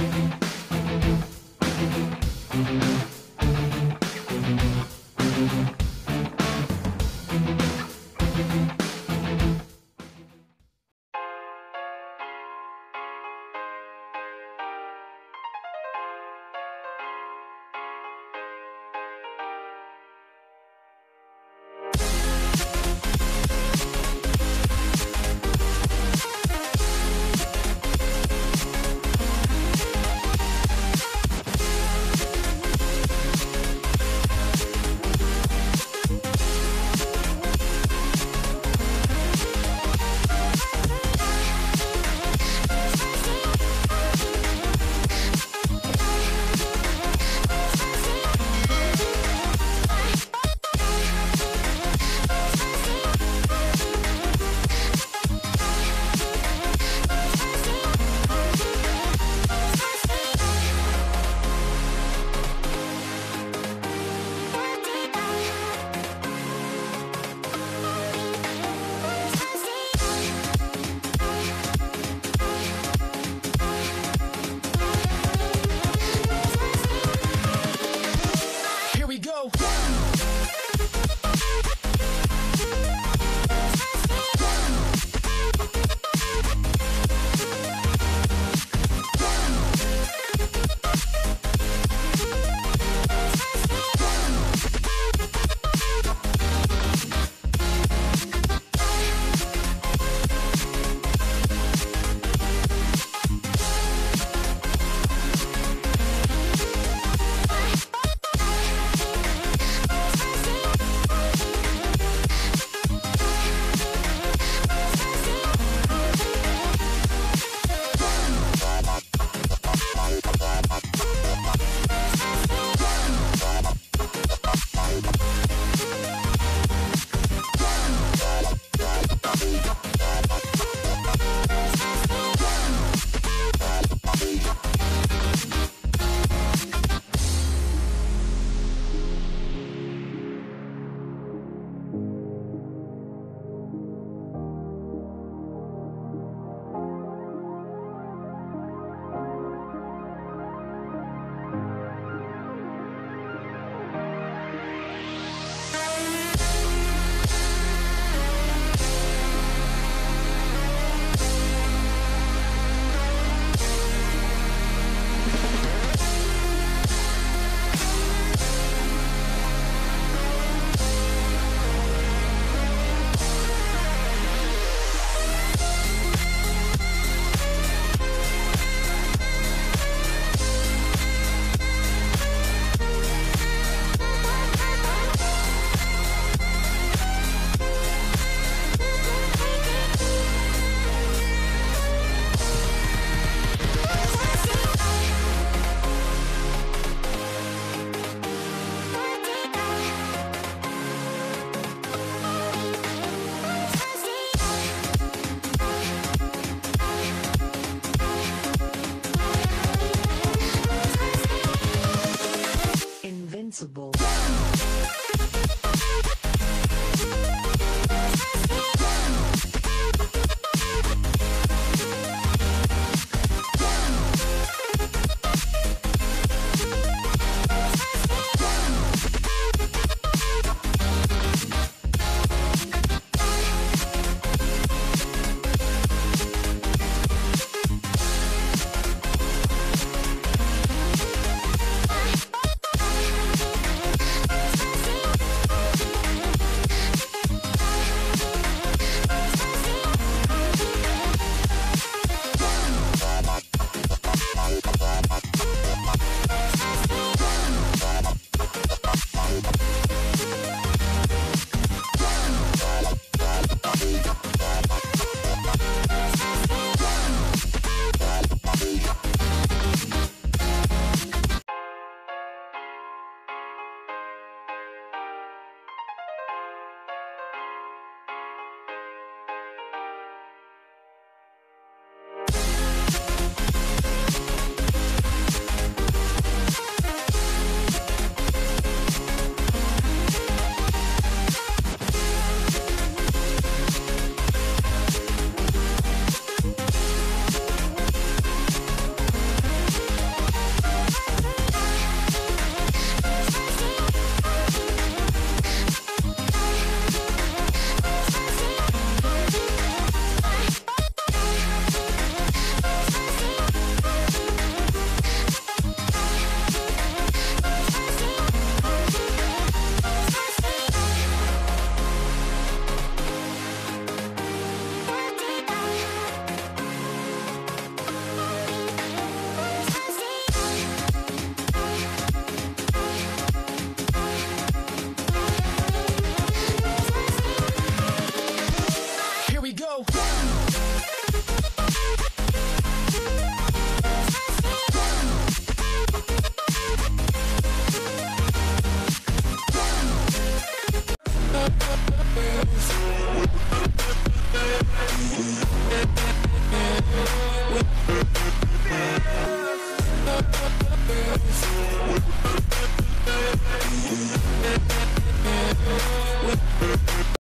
thank you go.